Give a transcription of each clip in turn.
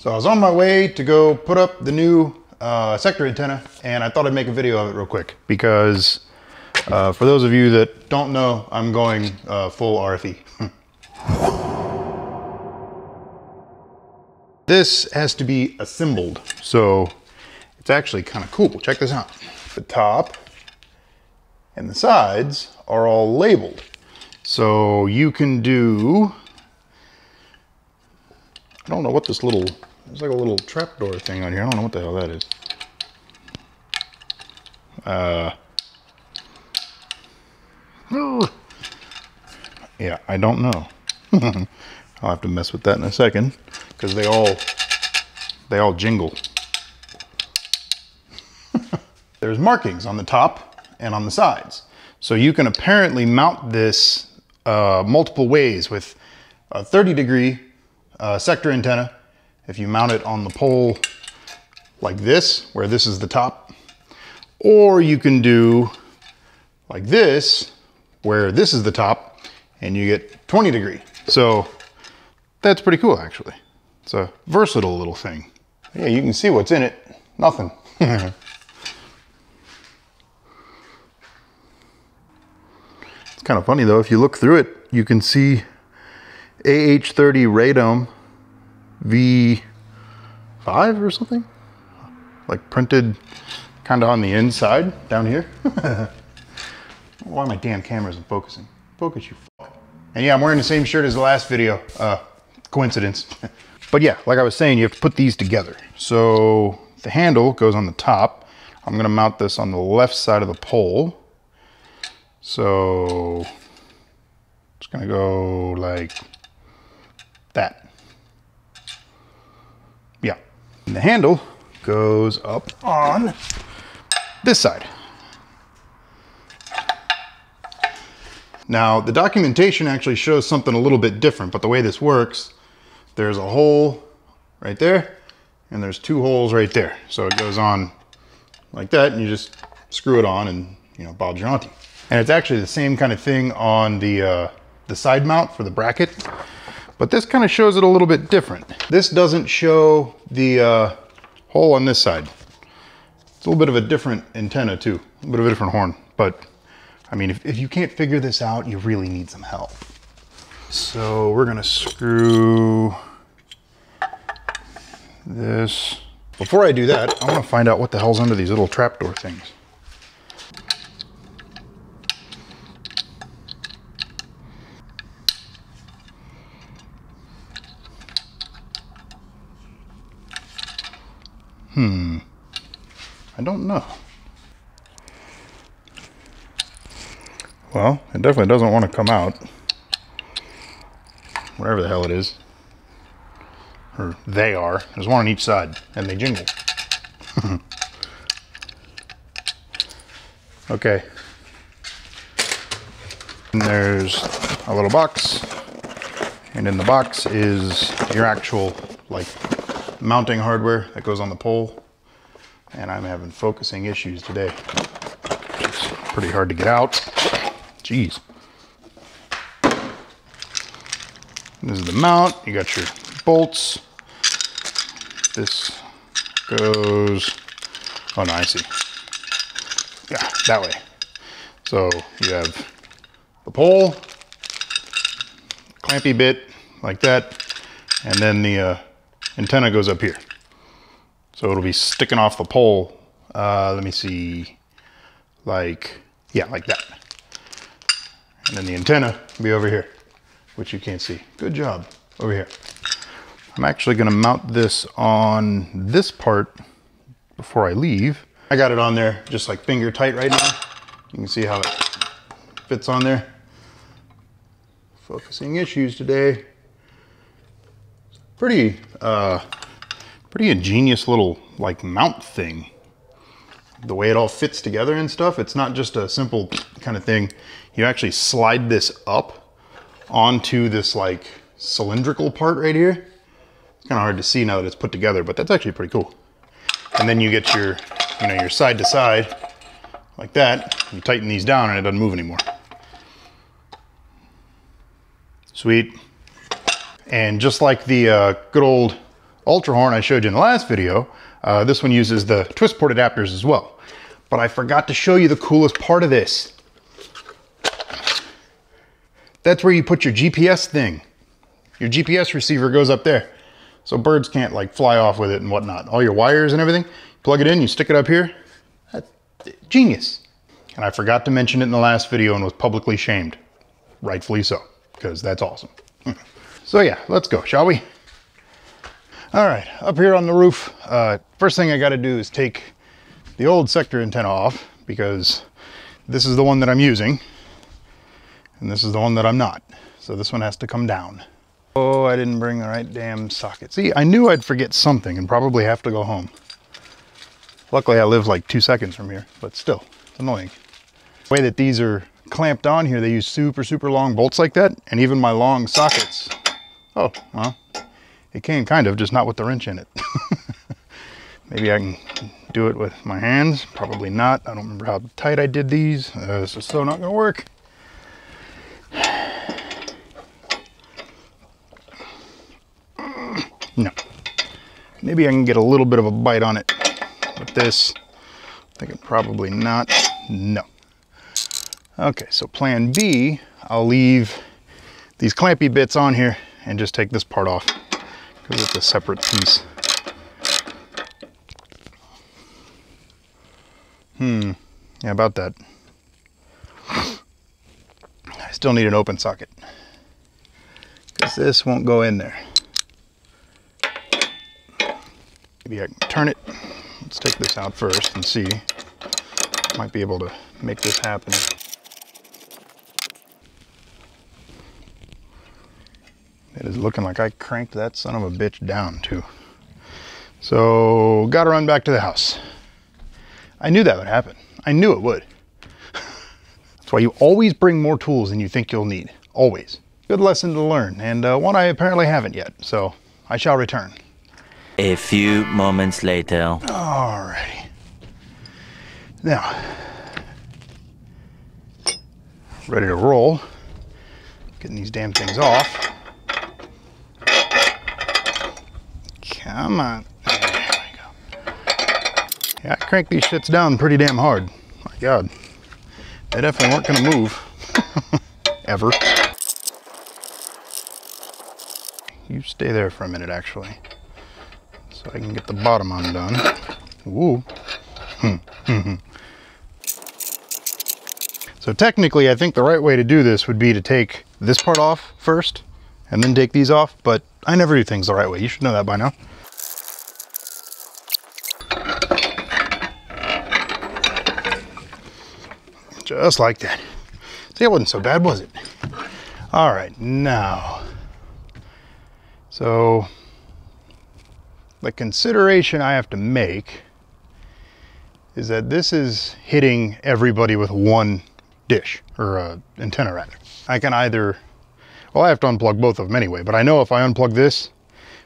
So I was on my way to go put up the new uh, sector antenna and I thought I'd make a video of it real quick because uh, for those of you that don't know, I'm going uh, full RFE. this has to be assembled. So it's actually kind of cool. Check this out. The top and the sides are all labeled. So you can do, I don't know what this little, there's like a little trapdoor thing on here. I don't know what the hell that is. Uh, oh. yeah, I don't know. I'll have to mess with that in a second because they all, they all jingle. There's markings on the top and on the sides. So you can apparently mount this uh, multiple ways with a 30 degree uh, sector antenna. If you mount it on the pole like this, where this is the top, or you can do like this, where this is the top, and you get 20 degree. So that's pretty cool, actually. It's a versatile little thing. Yeah, you can see what's in it. Nothing. It's kind of funny though, if you look through it, you can see AH30 radome V5 or something. Like printed kind of on the inside down here. Why my damn camera isn't focusing? Focus you fuck. And yeah, I'm wearing the same shirt as the last video. Uh, coincidence. but yeah, like I was saying, you have to put these together. So the handle goes on the top. I'm gonna mount this on the left side of the pole. So it's gonna go like that. Yeah. And the handle goes up on this side. Now the documentation actually shows something a little bit different, but the way this works, there's a hole right there and there's two holes right there. So it goes on like that and you just screw it on and you know, auntie. And it's actually the same kind of thing on the, uh, the side mount for the bracket. But this kind of shows it a little bit different. This doesn't show the uh, hole on this side. It's a little bit of a different antenna too, a bit of a different horn. But I mean, if, if you can't figure this out, you really need some help. So we're gonna screw this. Before I do that, I wanna find out what the hell's under these little trapdoor things. Hmm. I don't know. Well, it definitely doesn't want to come out. Whatever the hell it is. Or they are. There's one on each side, and they jingle. okay. And there's a little box. And in the box is your actual, like, mounting hardware that goes on the pole. And I'm having focusing issues today. It's pretty hard to get out. Jeez. This is the mount. You got your bolts. This goes, oh no, I see. Yeah, that way. So you have the pole, clampy bit like that, and then the uh, antenna goes up here. So it'll be sticking off the pole. Uh, let me see, like, yeah, like that. And then the antenna will be over here, which you can't see. Good job, over here. I'm actually gonna mount this on this part before I leave. I got it on there just like finger tight right now. You can see how it fits on there. Focusing issues today pretty, uh, pretty ingenious little like mount thing. The way it all fits together and stuff, it's not just a simple kind of thing. You actually slide this up onto this like cylindrical part right here. It's kind of hard to see now that it's put together, but that's actually pretty cool. And then you get your, you know, your side to side like that. You tighten these down and it doesn't move anymore. Sweet. And just like the uh, good old UltraHorn I showed you in the last video, uh, this one uses the twist port adapters as well. But I forgot to show you the coolest part of this. That's where you put your GPS thing. Your GPS receiver goes up there. So birds can't like fly off with it and whatnot. All your wires and everything, plug it in, you stick it up here. That's genius. And I forgot to mention it in the last video and was publicly shamed. Rightfully so, because that's awesome. so yeah, let's go, shall we? All right, up here on the roof, uh, first thing I gotta do is take the old sector antenna off because this is the one that I'm using and this is the one that I'm not. So this one has to come down. Oh, I didn't bring the right damn socket. See, I knew I'd forget something and probably have to go home. Luckily, I live like two seconds from here, but still, it's annoying. The way that these are clamped on here, they use super, super long bolts like that, and even my long sockets. Oh, well, it came kind of, just not with the wrench in it. Maybe I can do it with my hands. Probably not. I don't remember how tight I did these. Uh, this is still not going to work. No. Maybe I can get a little bit of a bite on it with this. I think probably not. No. Okay, so plan B, I'll leave these clampy bits on here and just take this part off because it's a separate piece. Hmm, yeah, about that. I still need an open socket because this won't go in there. Maybe I can turn it. Let's take this out first and see. Might be able to make this happen. It is looking like I cranked that son of a bitch down too. So, gotta run back to the house. I knew that would happen. I knew it would. That's why you always bring more tools than you think you'll need. Always. Good lesson to learn, and uh, one I apparently haven't yet, so I shall return. A few moments later. Alrighty. Now, ready to roll. Getting these damn things off. Come on. Yeah, I crank these shits down pretty damn hard. My God. They definitely weren't gonna move. Ever. You stay there for a minute, actually. So I can get the bottom undone. Ooh. so technically, I think the right way to do this would be to take this part off first, and then take these off, but I never do things the right way. You should know that by now. Just like that. See, it wasn't so bad, was it? All right, now. So, the consideration I have to make is that this is hitting everybody with one dish or uh, antenna rack. I can either, well, I have to unplug both of them anyway, but I know if I unplug this,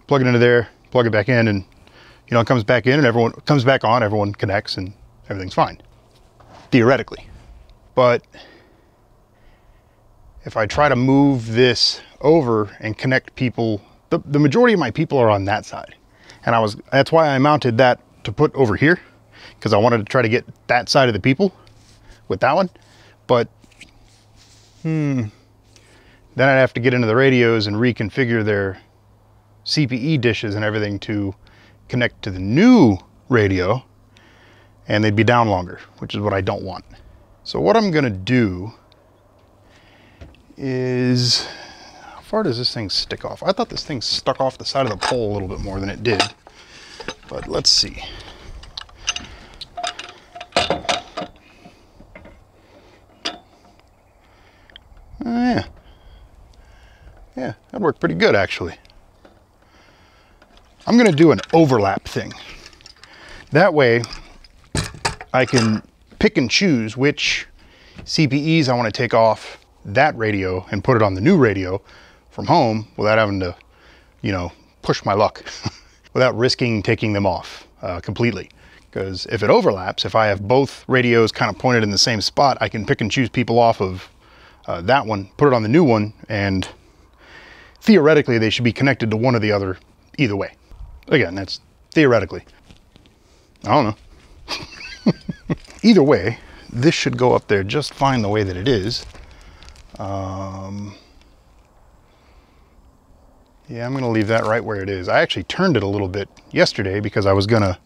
plug it into there, plug it back in, and you know, it comes back in and everyone comes back on, everyone connects and everything's fine, theoretically. But if I try to move this over and connect people, the, the majority of my people are on that side. And I was, that's why I mounted that to put over here because I wanted to try to get that side of the people with that one. But, hmm, then I'd have to get into the radios and reconfigure their CPE dishes and everything to connect to the new radio and they'd be down longer, which is what I don't want. So what I'm gonna do is, how far does this thing stick off? I thought this thing stuck off the side of the pole a little bit more than it did, but let's see. Oh, yeah. Yeah, that worked pretty good actually. I'm gonna do an overlap thing. That way I can pick and choose which CPEs I want to take off that radio and put it on the new radio from home without having to, you know, push my luck, without risking taking them off uh, completely. Because if it overlaps, if I have both radios kind of pointed in the same spot, I can pick and choose people off of uh, that one, put it on the new one, and theoretically they should be connected to one or the other either way. again, that's theoretically. I don't know. Either way, this should go up there just fine the way that it is. Um, yeah, I'm going to leave that right where it is. I actually turned it a little bit yesterday because I was going to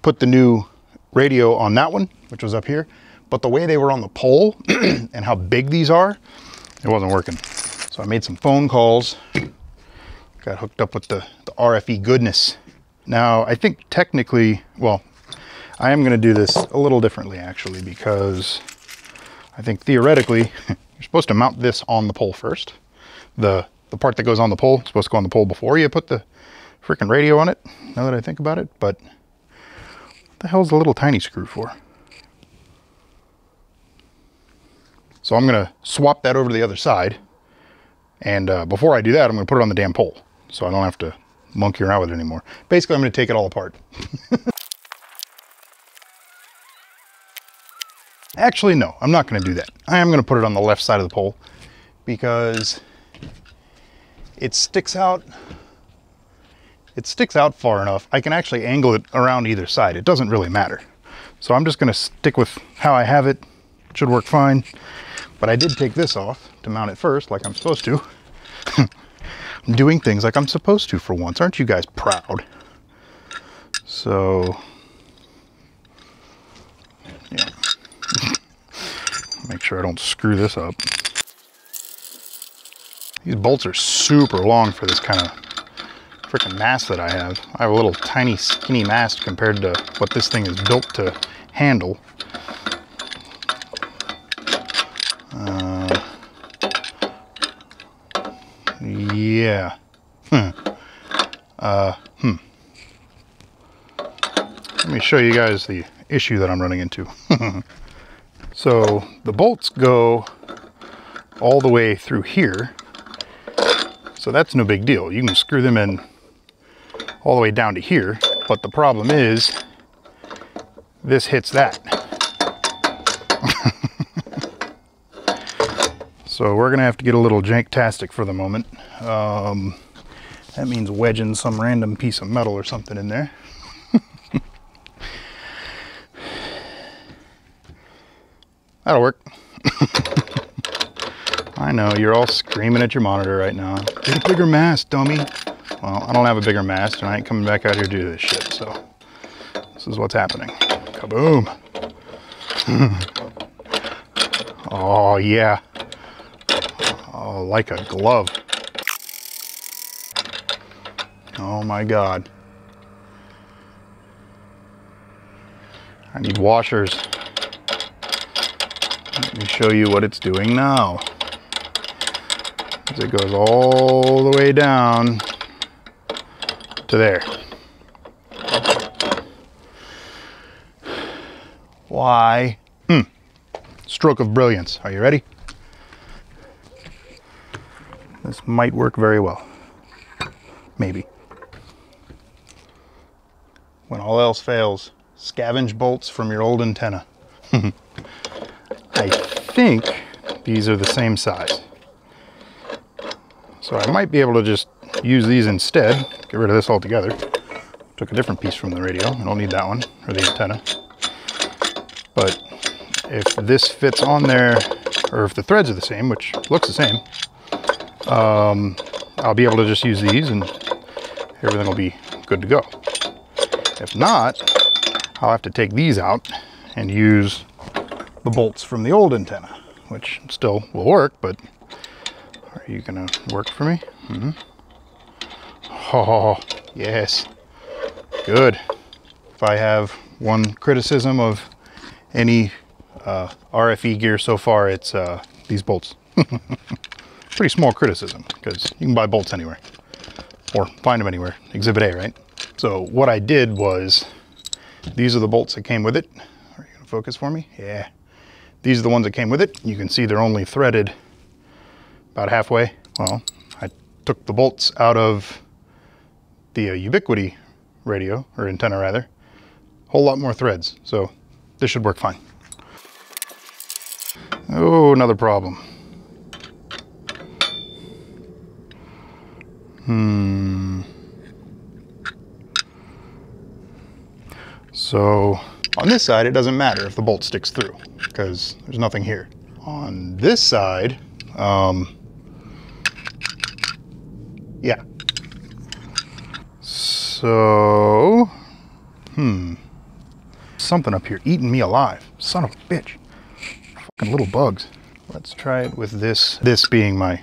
put the new radio on that one, which was up here. But the way they were on the pole and how big these are, it wasn't working. So I made some phone calls, got hooked up with the, the RFE goodness. Now, I think technically, well, I am going to do this a little differently actually because I think theoretically you're supposed to mount this on the pole first. The the part that goes on the pole is supposed to go on the pole before you put the freaking radio on it, now that I think about it, but what the hell's the little tiny screw for? So I'm gonna swap that over to the other side. And uh, before I do that, I'm gonna put it on the damn pole. So I don't have to monkey around with it anymore. Basically, I'm gonna take it all apart. Actually, no, I'm not gonna do that. I am gonna put it on the left side of the pole because it sticks out it sticks out far enough. I can actually angle it around either side. It doesn't really matter. So I'm just going to stick with how I have it it. Should work fine. But I did take this off to mount it first like I'm supposed to. I'm doing things like I'm supposed to for once. Aren't you guys proud? So yeah sure I don't screw this up these bolts are super long for this kind of freaking mast that I have. I have a little tiny skinny mast compared to what this thing is built to handle. Uh, yeah. Hmm. Uh, hmm. Let me show you guys the issue that I'm running into. so the bolts go all the way through here so that's no big deal. You can screw them in all the way down to here, but the problem is this hits that. so we're gonna have to get a little janktastic for the moment. Um, that means wedging some random piece of metal or something in there. That'll work. I know, you're all screaming at your monitor right now. Get a bigger mast, dummy. Well, I don't have a bigger mast, and I ain't coming back out here to do this shit, so this is what's happening. Kaboom. oh, yeah. Oh, like a glove. Oh my God. I need washers. Let me show you what it's doing now as it goes all the way down to there. Why? Hmm. Stroke of brilliance. Are you ready? This might work very well. Maybe. When all else fails, scavenge bolts from your old antenna. I think these are the same size. So I might be able to just use these instead. Get rid of this altogether. Took a different piece from the radio. I don't need that one, or the antenna. But if this fits on there, or if the threads are the same, which looks the same, um, I'll be able to just use these and everything will be good to go. If not, I'll have to take these out and use the bolts from the old antenna, which still will work, but are you gonna work for me? Mm -hmm. Oh, yes. Good. If I have one criticism of any uh, RFE gear so far, it's uh, these bolts. Pretty small criticism, because you can buy bolts anywhere. Or find them anywhere. Exhibit A, right? So what I did was, these are the bolts that came with it. Are you gonna focus for me? Yeah. These are the ones that came with it. You can see they're only threaded about halfway. Well, I took the bolts out of the uh, Ubiquiti radio, or antenna rather. Whole lot more threads, so this should work fine. Oh, another problem. Hmm. So on this side, it doesn't matter if the bolt sticks through because there's nothing here. On this side, um, yeah. So, hmm, something up here eating me alive. Son of a bitch. Fucking little bugs. Let's try it with this, this being my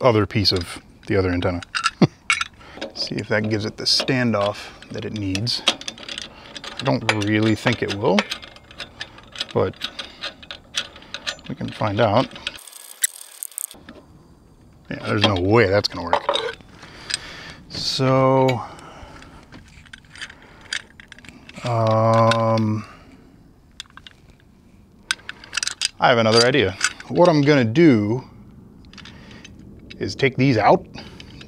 other piece of the other antenna. See if that gives it the standoff that it needs. I don't really think it will, but we can find out. Yeah, there's no way that's gonna work. So, um, I have another idea. What I'm gonna do is take these out,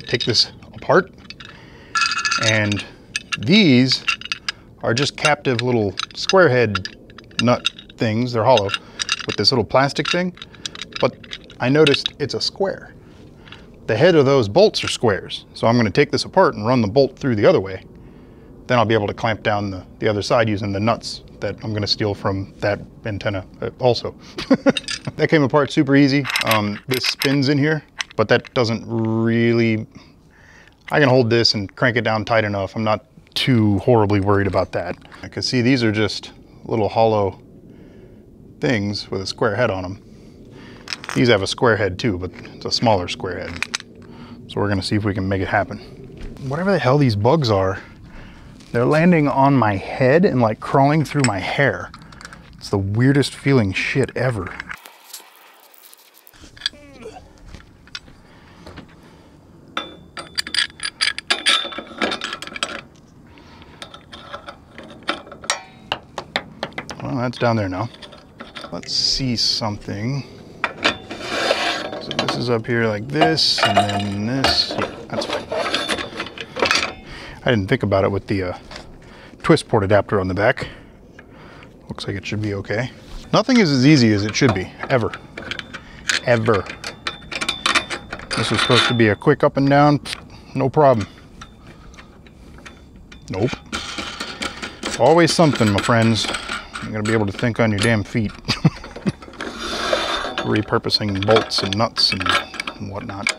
take this apart, and these are just captive little square head nut things. They're hollow with this little plastic thing, but I noticed it's a square. The head of those bolts are squares. So I'm gonna take this apart and run the bolt through the other way. Then I'll be able to clamp down the, the other side using the nuts that I'm gonna steal from that antenna uh, also. that came apart super easy. Um, this spins in here, but that doesn't really, I can hold this and crank it down tight enough. I'm not too horribly worried about that. I can see these are just little hollow things with a square head on them. These have a square head too, but it's a smaller square head. So we're gonna see if we can make it happen. Whatever the hell these bugs are, they're landing on my head and like crawling through my hair. It's the weirdest feeling shit ever. Well, that's down there now. Let's see something. So this is up here like this, and then this. Yeah, that's fine. I didn't think about it with the uh, twist port adapter on the back. Looks like it should be okay. Nothing is as easy as it should be, ever. Ever. This is supposed to be a quick up and down, no problem. Nope. Always something, my friends. You're gonna be able to think on your damn feet. Repurposing bolts and nuts and whatnot.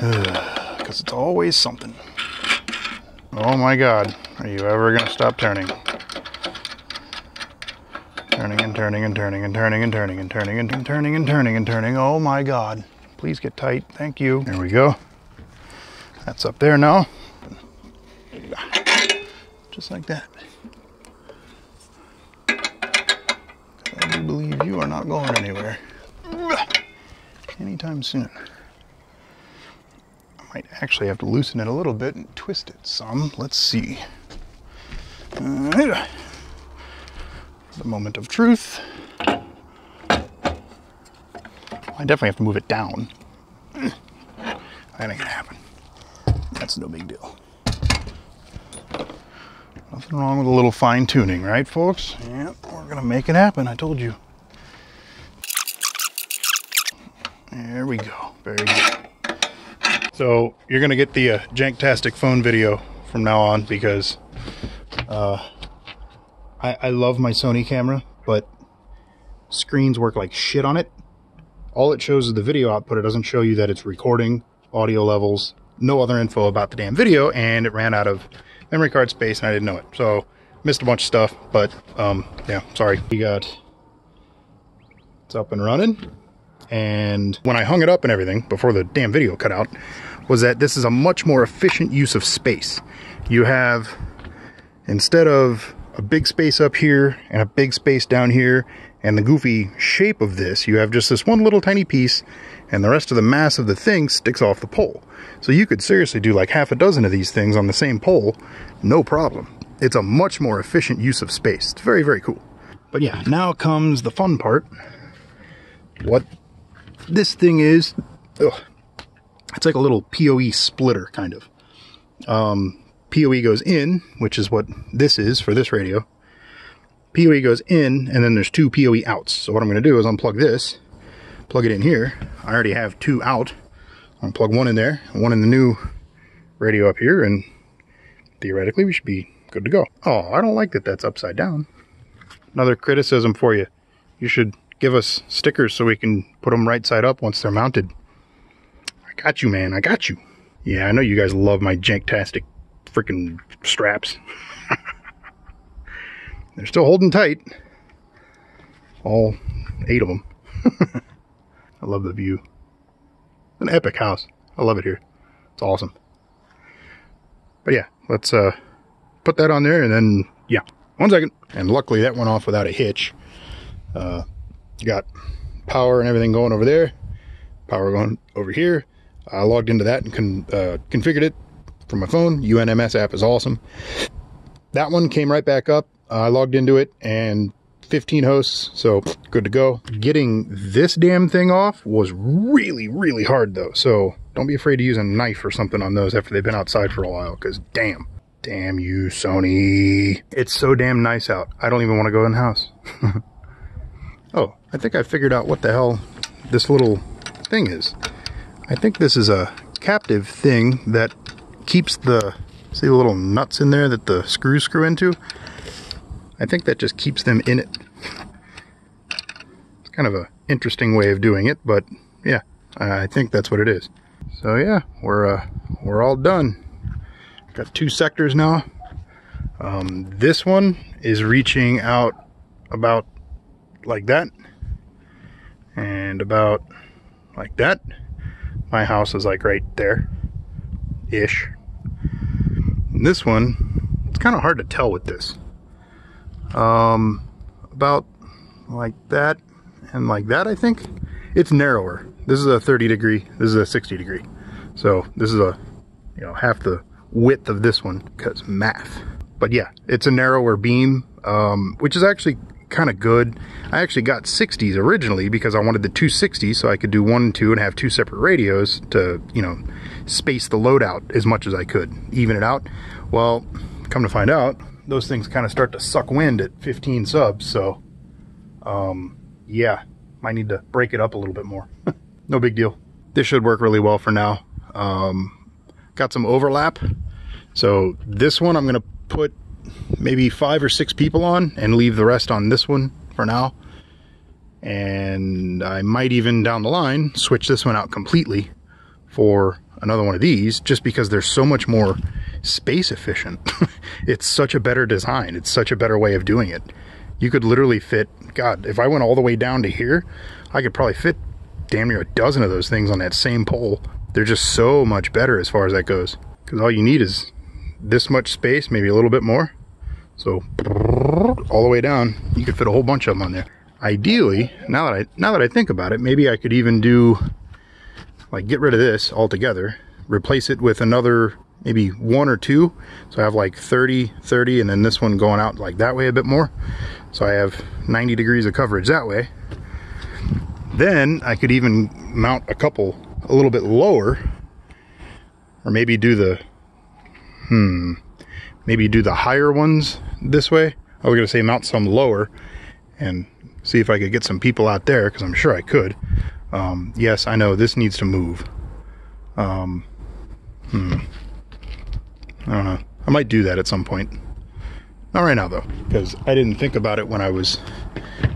Because it's always something. Oh my God, are you ever gonna stop turning? Turning and turning and turning and turning and turning and turning and turning and turning and turning. Oh my God. Please get tight. Thank you. There we go. That's up there now. Just like that. I do believe you are not going anywhere anytime soon. I might actually have to loosen it a little bit and twist it some. Let's see. Uh, the moment of truth. I definitely have to move it down. That ain't gonna happen. That's no big deal. Nothing wrong with a little fine tuning, right, folks? Yep, we're gonna make it happen. I told you. There we go. Very good. So you're gonna get the uh, Janktastic phone video from now on because uh, I, I love my Sony camera, but screens work like shit on it. All it shows is the video output. It doesn't show you that it's recording, audio levels, no other info about the damn video, and it ran out of memory card space and I didn't know it. So missed a bunch of stuff, but um, yeah, sorry. We got it's up and running. And when I hung it up and everything before the damn video cut out, was that this is a much more efficient use of space. You have instead of a big space up here and a big space down here and the goofy shape of this, you have just this one little tiny piece and the rest of the mass of the thing sticks off the pole. So you could seriously do like half a dozen of these things on the same pole, no problem. It's a much more efficient use of space. It's very, very cool. But yeah, now comes the fun part. What this thing is, ugh, it's like a little PoE splitter, kind of. Um, PoE goes in, which is what this is for this radio. PoE goes in, and then there's two PoE outs. So what I'm going to do is unplug this, plug it in here. I already have two out. I'm plug one in there, one in the new radio up here, and theoretically we should be good to go. Oh, I don't like that that's upside down. Another criticism for you. You should give us stickers so we can put them right side up once they're mounted. I got you, man. I got you. Yeah, I know you guys love my janktastic freaking straps. they're still holding tight. All eight of them. I love the view. An epic house. I love it here. It's awesome. But yeah, let's uh put that on there and then yeah. One second. And luckily that went off without a hitch. Uh got power and everything going over there. Power going over here. I logged into that and con- uh, configured it from my phone. UNMS app is awesome. That one came right back up. I logged into it and 15 hosts, so good to go. Getting this damn thing off was really, really hard though. So don't be afraid to use a knife or something on those after they've been outside for a while, because damn. Damn you, Sony. It's so damn nice out. I don't even want to go in the house. oh, I think I figured out what the hell this little thing is. I think this is a captive thing that keeps the, see the little nuts in there that the screws screw into? I think that just keeps them in it. It's kind of a interesting way of doing it, but yeah, I think that's what it is. So yeah, we're uh, we're all done. Got two sectors now. Um, this one is reaching out about like that, and about like that. My house is like right there, ish. And this one, it's kind of hard to tell with this um, about like that and like that, I think. It's narrower. This is a 30 degree, this is a 60 degree. So this is a, you know, half the width of this one because math. But yeah, it's a narrower beam, um, which is actually kind of good. I actually got 60s originally because I wanted the 260 so I could do one and two and have two separate radios to, you know, space the load out as much as I could, even it out. Well, come to find out, those things kind of start to suck wind at 15 subs. So, um, yeah, might need to break it up a little bit more. no big deal. This should work really well for now. Um, got some overlap. So this one I'm going to put maybe five or six people on and leave the rest on this one for now. And I might even down the line switch this one out completely for another one of these just because they're so much more space efficient. it's such a better design. It's such a better way of doing it. You could literally fit, God, if I went all the way down to here, I could probably fit damn near a dozen of those things on that same pole. They're just so much better as far as that goes. Because all you need is this much space, maybe a little bit more. So all the way down, you could fit a whole bunch of them on there. Ideally, now that I now that I think about it, maybe I could even do like get rid of this altogether, replace it with another maybe one or two. So I have like 30, 30, and then this one going out like that way a bit more. So I have 90 degrees of coverage that way. Then I could even mount a couple a little bit lower, or maybe do the, hmm, maybe do the higher ones this way. I was gonna say mount some lower and see if I could get some people out there because I'm sure I could. Um, yes, I know this needs to move. Um, hmm. I don't know. I might do that at some point. Not right now though, because I didn't think about it when I was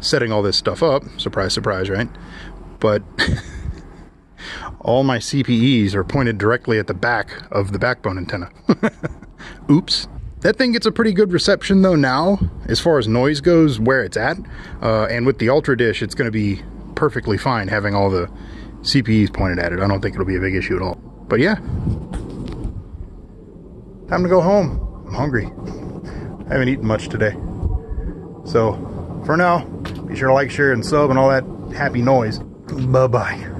setting all this stuff up. Surprise, surprise, right? But all my CPEs are pointed directly at the back of the backbone antenna. Oops. That thing gets a pretty good reception though now, as far as noise goes, where it's at. Uh, and with the Ultra Dish, it's going to be perfectly fine having all the CPEs pointed at it. I don't think it'll be a big issue at all. But yeah, time to go home. I'm hungry. I haven't eaten much today. So for now, be sure to like, share, and sub and all that happy noise. Bye-bye.